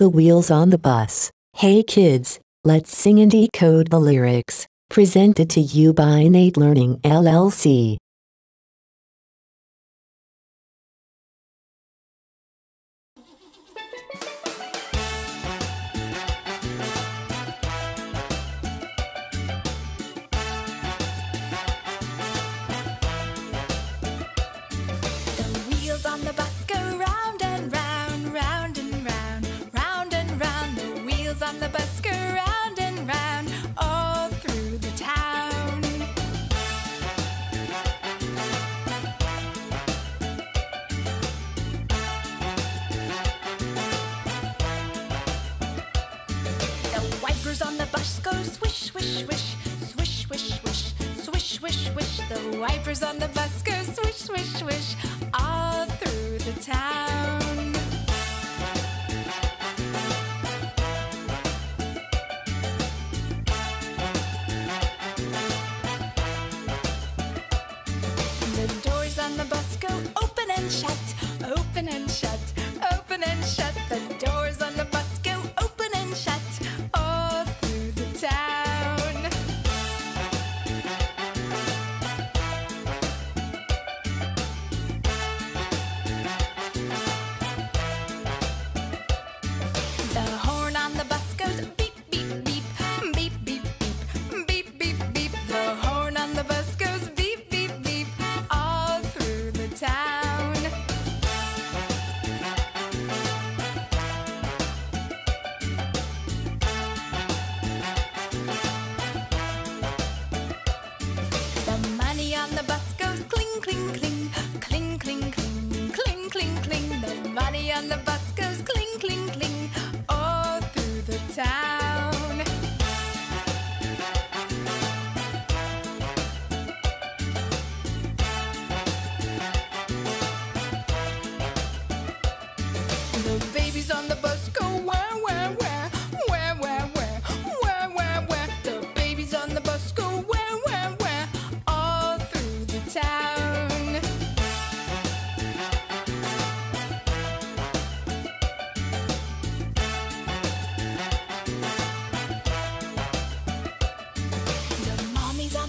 The Wheels on the Bus. Hey kids, let's sing and decode the lyrics. Presented to you by Innate Learning LLC. On the bus go swish, swish, swish, and the bus.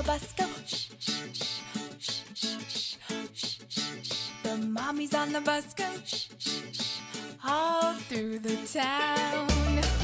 the bus go shh shh shh shh shh shh shh The mommy's on the bus go shh shh shh all through the town.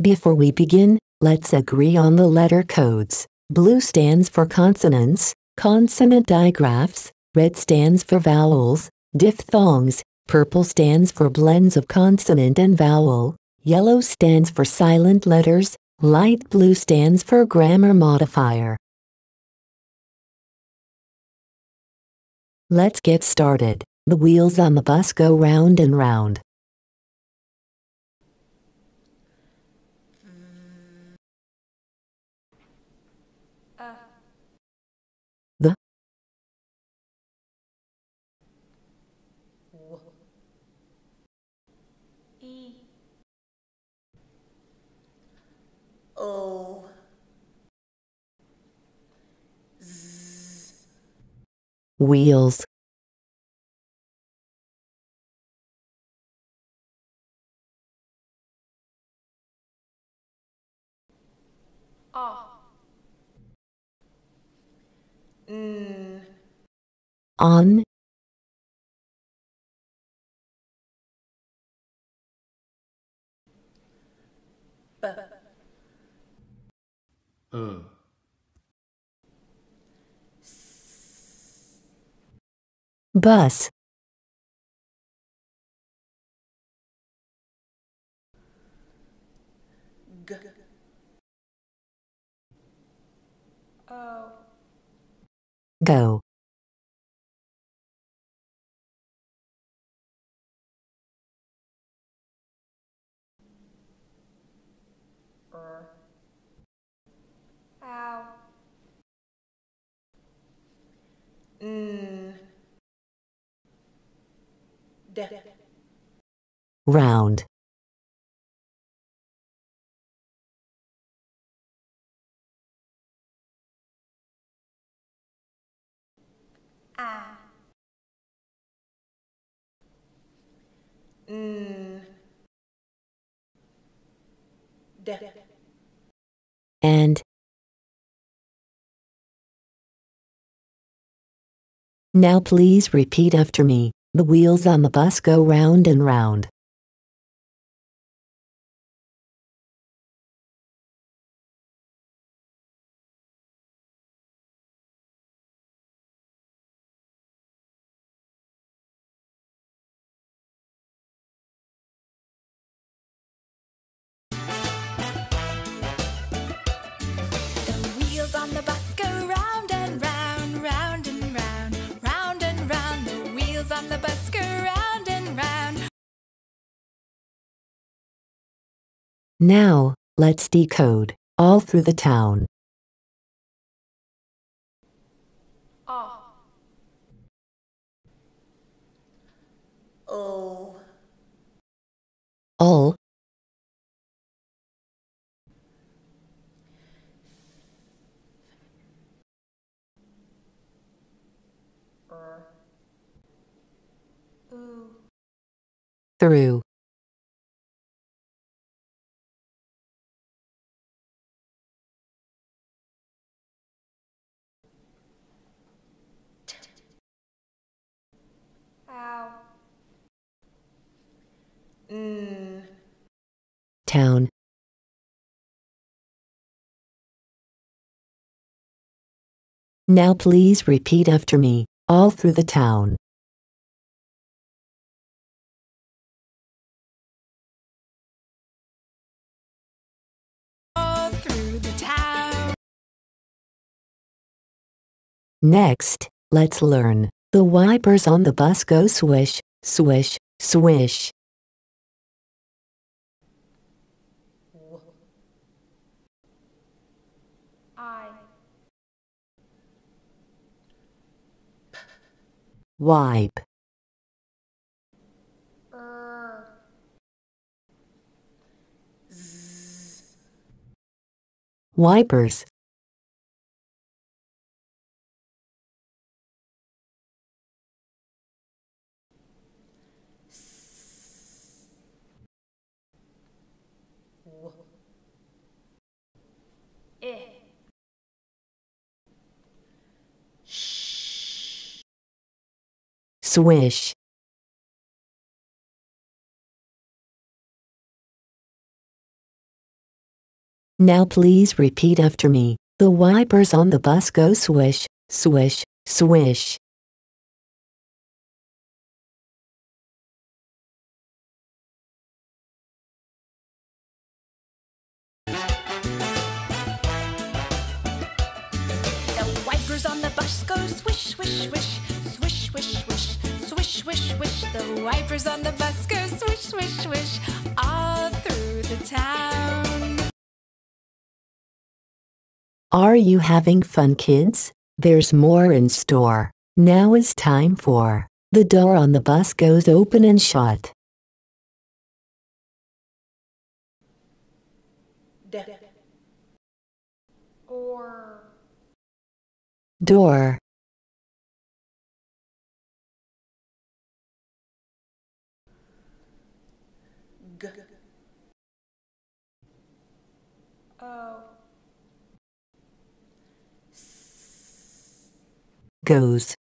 Before we begin, let's agree on the letter codes. Blue stands for consonants, consonant digraphs, red stands for vowels, diphthongs, purple stands for blends of consonant and vowel, yellow stands for silent letters, light blue stands for grammar modifier. Let's get started. The wheels on the bus go round and round. The O wheels, on, uh, bus, G. go, round, A. N. D. and Now please repeat after me. The wheels on the bus go round and round. Now, let's decode. All through the town. A. O. All. Through, Ow. N. town. Now please repeat after me. All through the town. All through the town. Next, let's learn. The wipers on the bus go swish, swish, swish. Wipe, Er. wipers, swish. Now please repeat after me. The wipers on the bus go swish, swish, swish. The wipers on the bus go swish, swish, swish, swish, swish, swish. The wipers on the bus go swish, swish, swish, all through the town. Are you having fun, kids? There's more in store. Now is time for the door on the bus goes open and shut. D. Or. Door, goes,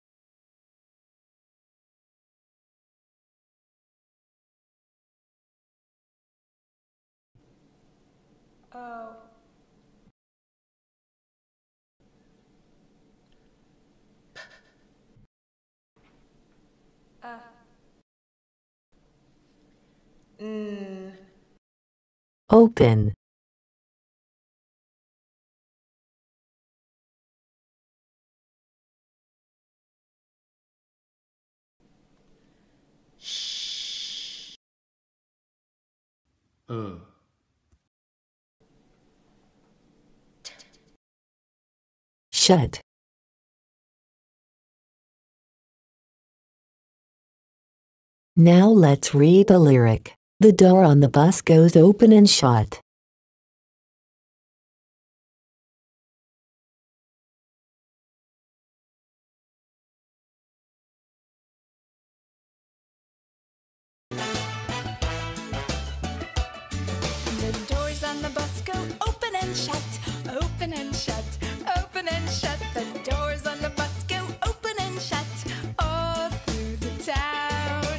O. Uh. Open, uh, shut. Now let's read the lyric. The door on the bus goes open and shut. Shut, open and shut, open and shut. The doors on the bus go open and shut all through the town.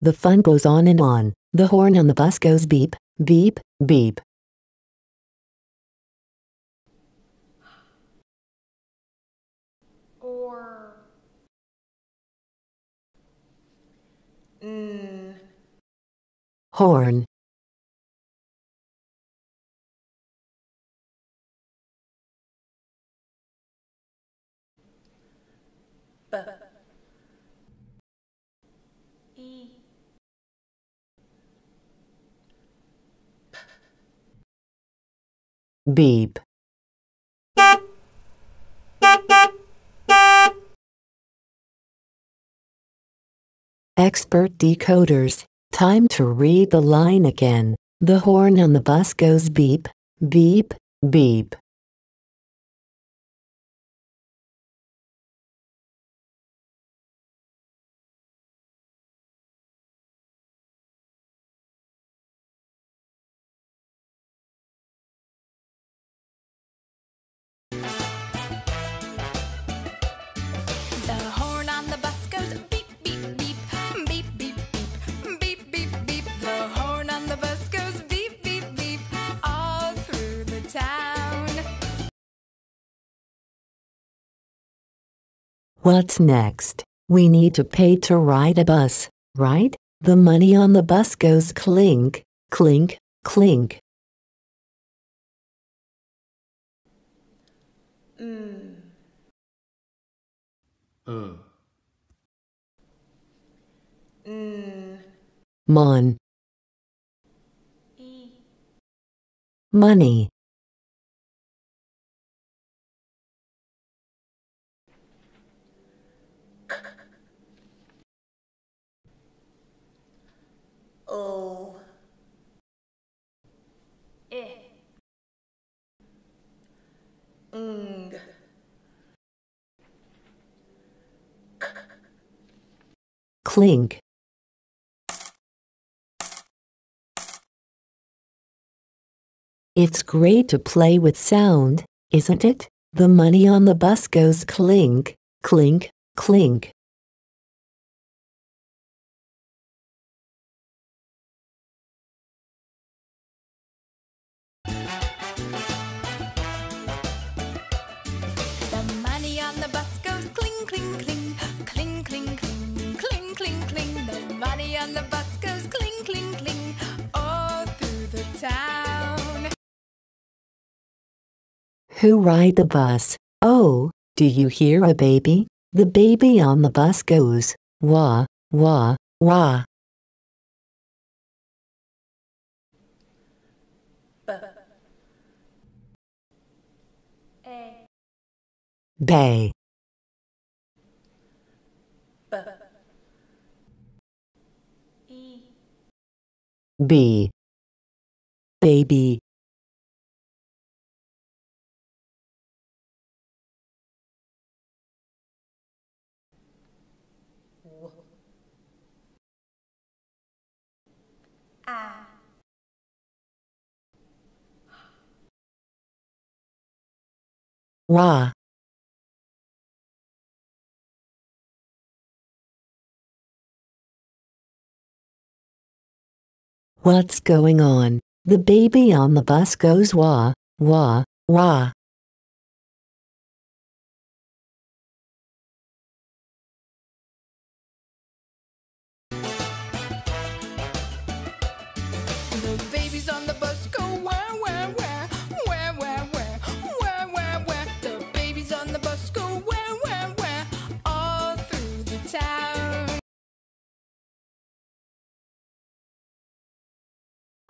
The fun goes on and on. The horn on the bus goes beep, beep, beep. or n Horn. b e Beep. Expert decoders. Time to read the line again. The horn on the bus goes beep, beep, beep. What's next? We need to pay to ride a bus, right? The money on the bus goes clink, clink, clink. n uh, n Mon. e Money. Clink. It's great to play with sound, isn't it? The money on the bus goes clink, clink, clink. The money on the bus goes cling, cling, cling, Who ride the bus? Oh, do you hear a baby? The baby on the bus goes wah, wah, wah. b a. Baby. Wah. What's going on? The baby on the bus goes wah, wah, wah.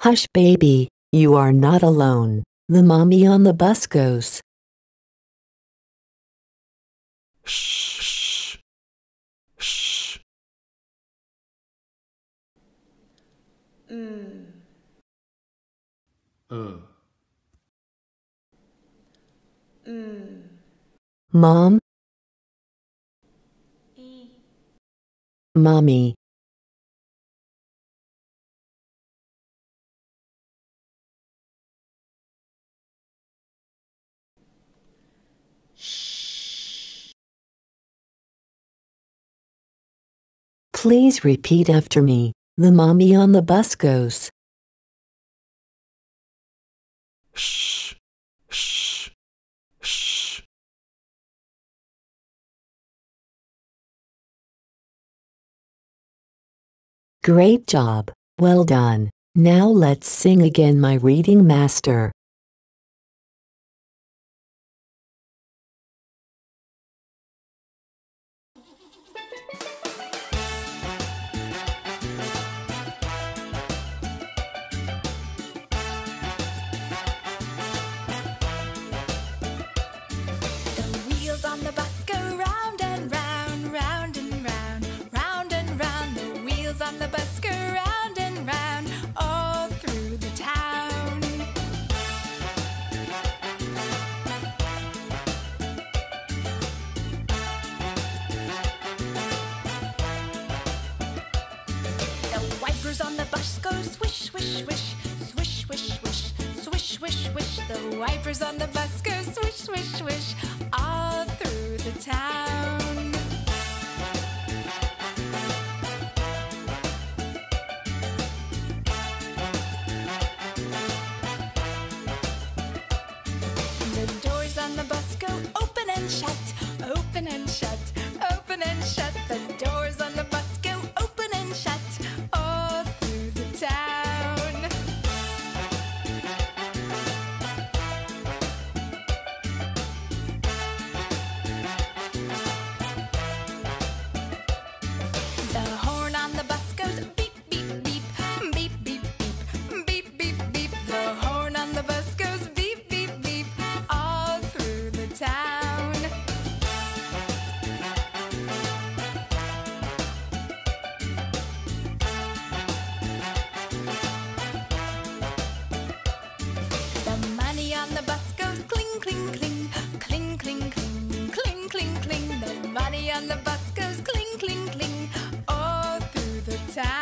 Hush baby, you are not alone. The mommy on the bus goes. Shh. Shh. Uh. Mom, E. mommy. Please repeat after me. The mommy on the bus goes. Shh. Shh. Shh. Great job. Well done. Now let's sing again, my reading master. Wipers on the bus go swish, swish, swish, Tchau.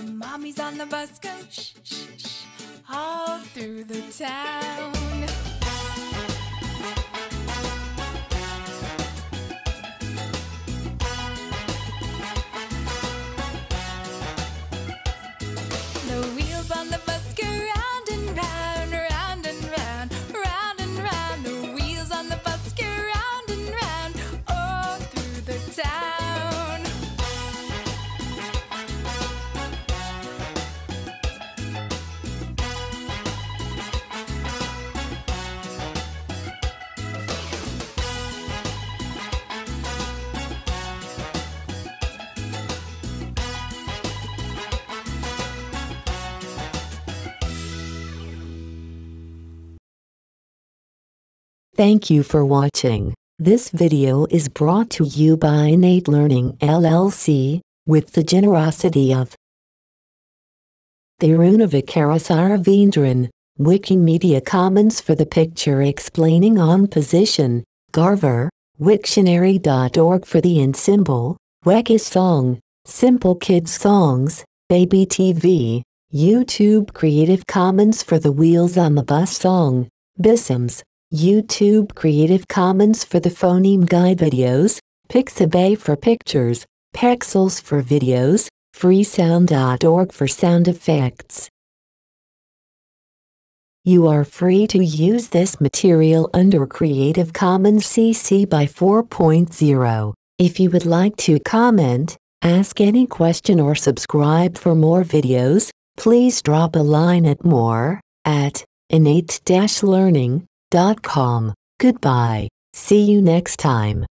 The mommies on the bus go shh, shh, shh, all through the town. Thank you for watching. This video is brought to you by Innate Learning LLC, with the generosity of Thiruna Vikarasaraveendran, Wikimedia Commons for the picture explaining on position, Garver, Wiktionary.org for the in symbol, Weki Song, Simple Kids Songs, Baby TV, YouTube Creative Commons for the Wheels on the Bus song, Bissums, YouTube Creative Commons for the phoneme guide videos, Pixabay for pictures, Pexels for videos, freesound.org for sound effects. You are free to use this material under Creative Commons CC by 4.0. If you would like to comment, ask any question or subscribe for more videos, please drop a line at more at Goodbye. See you next time.